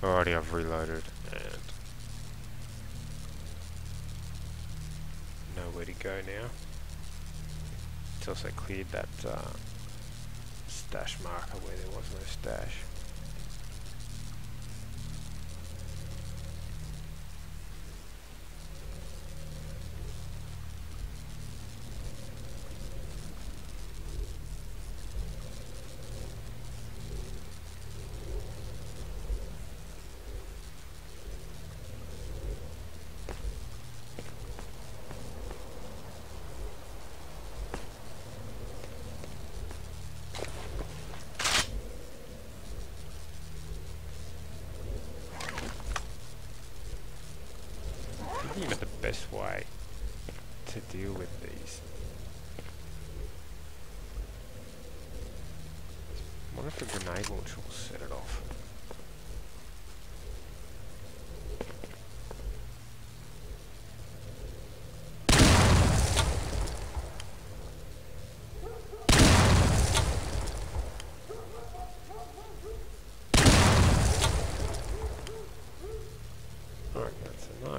Alrighty, I've reloaded and nowhere to go now. It's also cleared that uh, stash marker where there was no stash. thinking about the best way to deal with these. What if a grenade launcher will set it off? Alright, that's a no.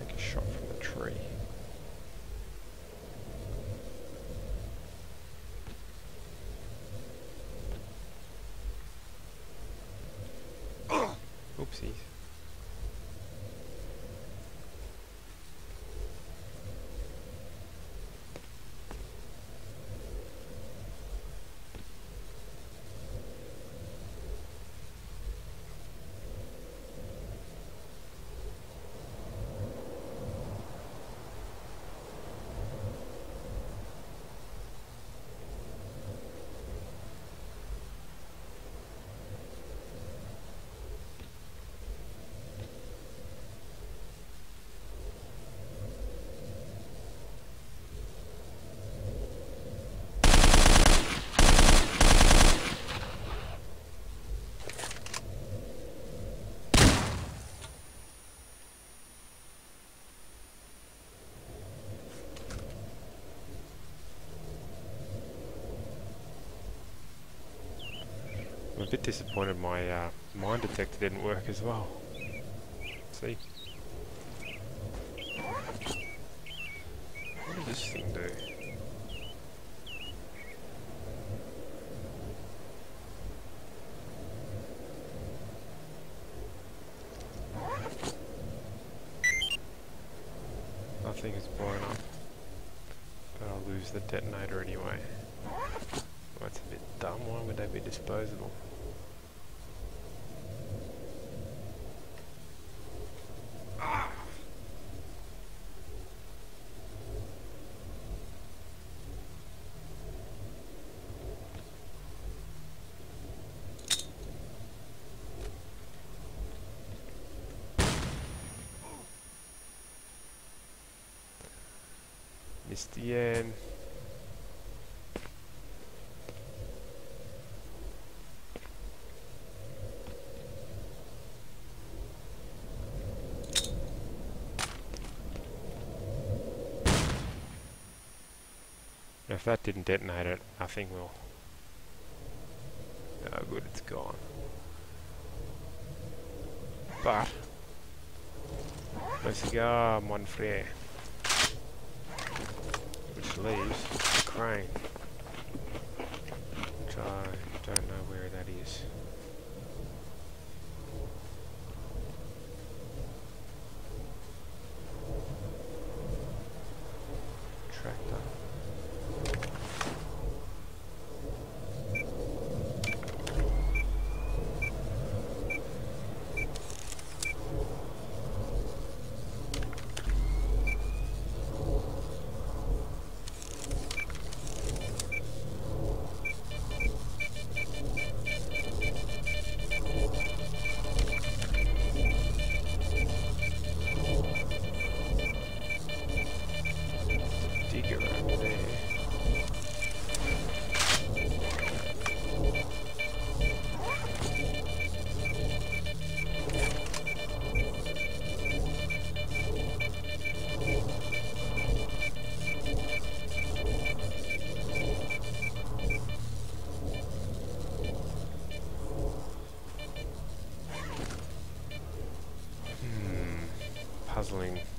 Make a shot from the tree. Oopsies. I'm a bit disappointed my uh, mine detector didn't work as well. See? What does this thing do? Nothing is blown up. But I'll lose the detonator anyway. That's a bit dumb. Why would they be disposable? If that didn't detonate it, I think we'll... Oh good, it's gone. But... Let's go, mon frere. Which leaves the crane. Which I don't know where that is. puzzling.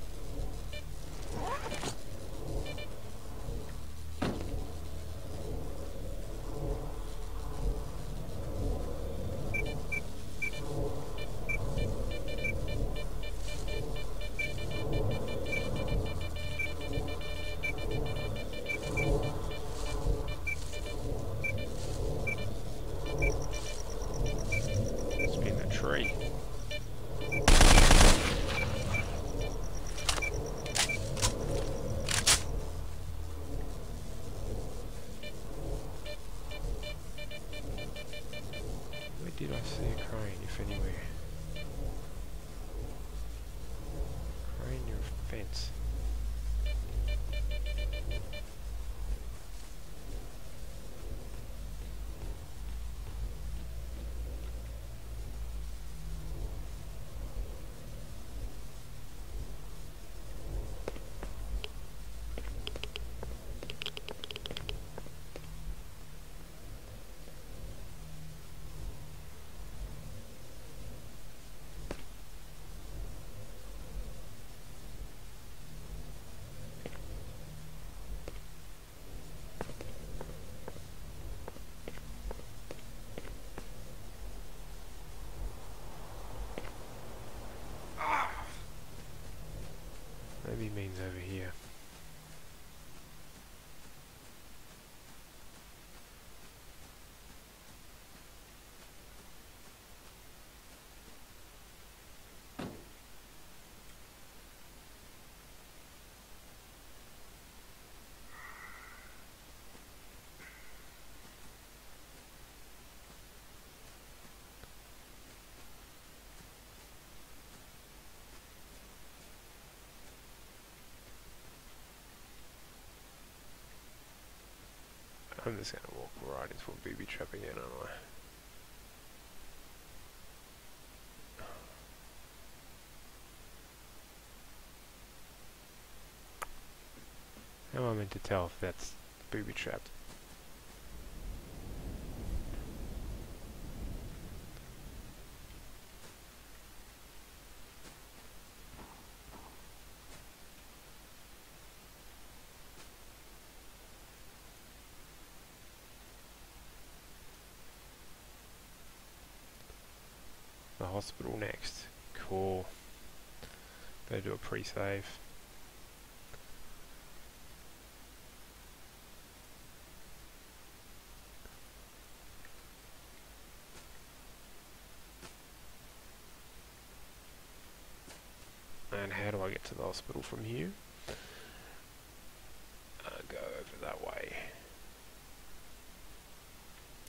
Just gonna walk right into a booby trap again, aren't I? How am I meant to tell if that's booby trapped? The hospital Cool. Better do a pre-save. And how do I get to the hospital from here? I'll go over that way.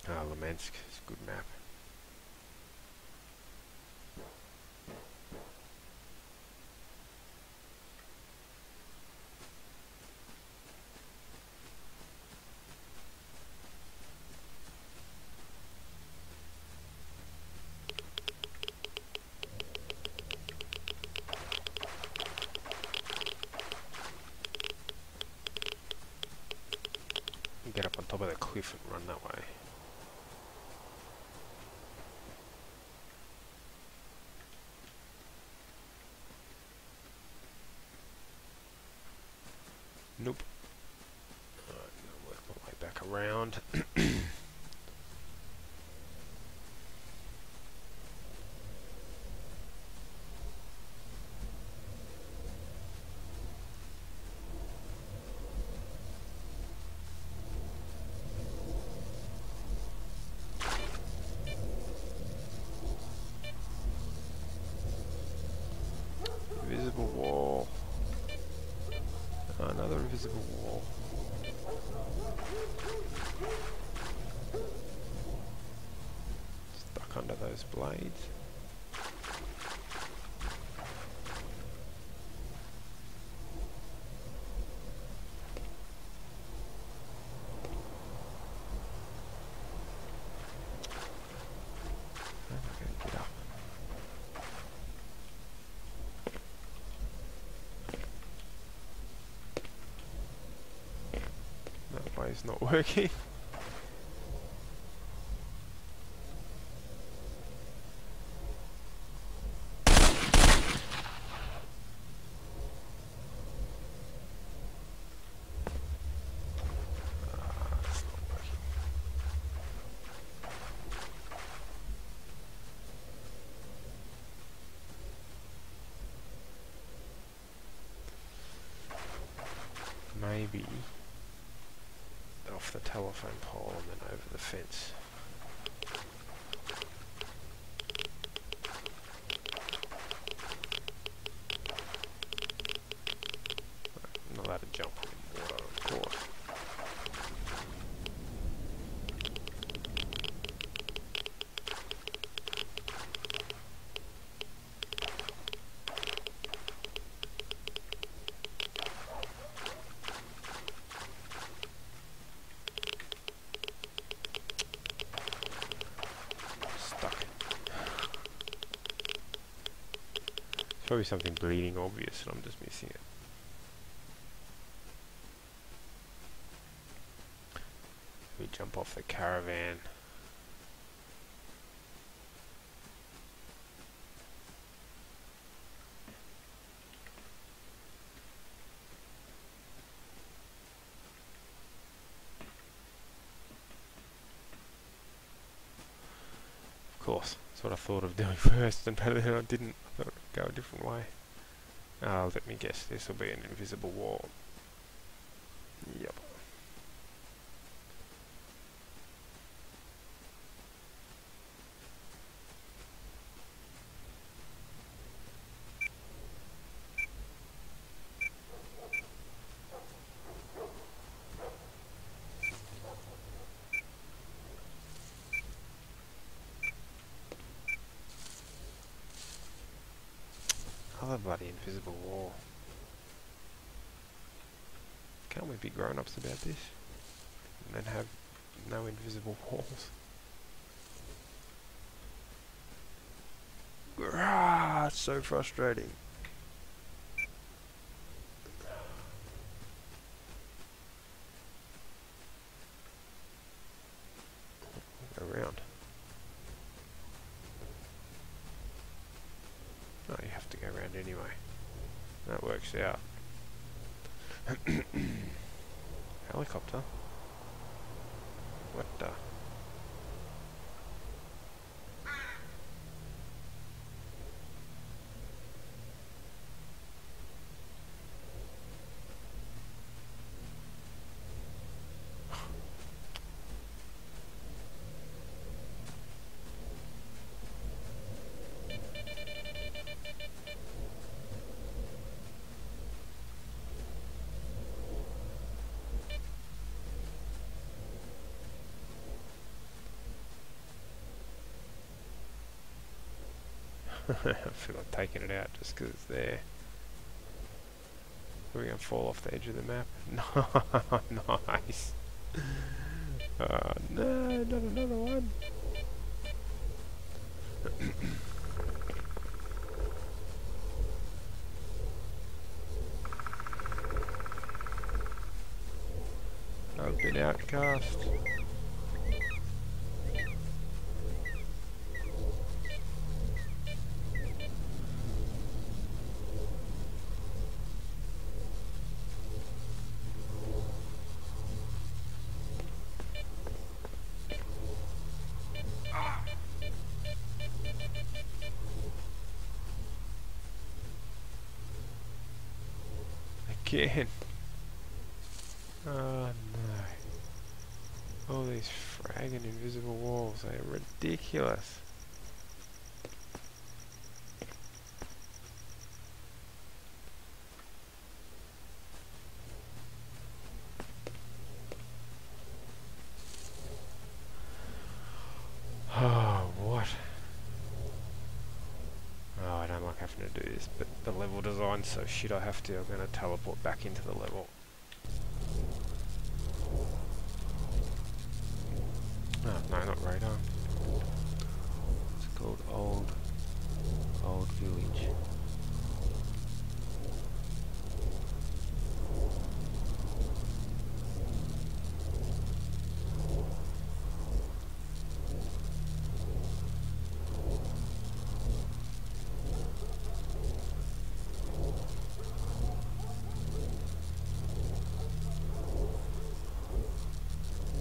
Ah, Limansk is a good map. Get up on cliff and run that way. Nope. Gonna work my way back around. Invisible wall. Another invisible wall. Stuck under those blades. How am I gonna get up? That way's not working. Off the telephone pole and then over the fence. I'm not allowed to jump in the water, of course. Stuck. It's probably something bleeding obvious and I'm just missing it. We jump off the caravan. Of course, that's what I thought of doing first, and then I didn't. I go a different way. Ah, let me guess, this will be an invisible wall. Yep. Invisible wall. Can't we be grown-ups about this? And have no invisible walls. Ah, it's so frustrating. Around. Oh, you have to go around anyway. That works out. Helicopter? What the? I feel like taking it out just because it's there. We're going to fall off the edge of the map. nice. Oh no, not another one. I've been outcast. Again. Oh no. All these fragging invisible walls, they are ridiculous. Oh, what? Oh, I don't like having to do this, but the level design's so shit I have to. I'm going to teleport back into the level. Oh, no, not radar. It's called Old, Old Village.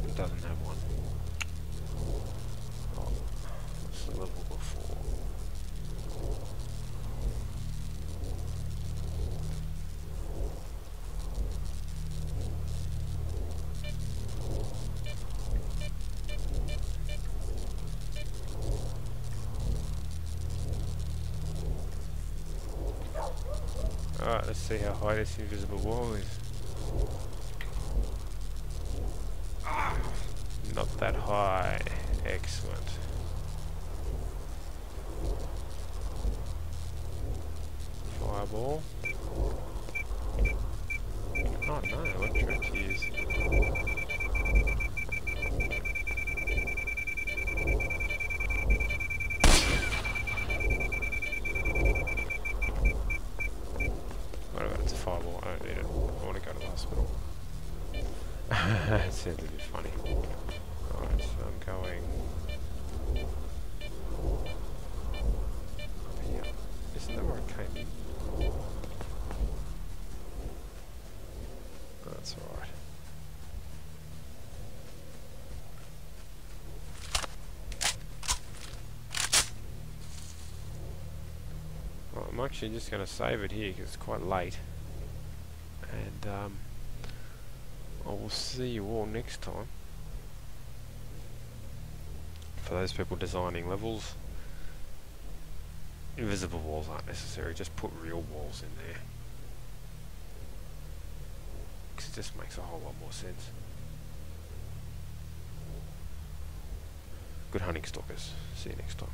It doesn't have one. Oh, it's the level before. Alright, let's see how high this invisible wall is. Not that high. Excellent. Fireball. Oh no, electric use. Whatever, it's a fireball. I don't need it. I want to go to the hospital. Sounds a bit funny. Alright, so I'm going. Isn't that where came in? That's alright. Well, I'm actually just going to save it here because it's quite late. And um, I will see you all next time. For those people designing levels, invisible walls aren't necessary, just put real walls in there. Because it just makes a whole lot more sense. Good hunting stalkers. See you next time.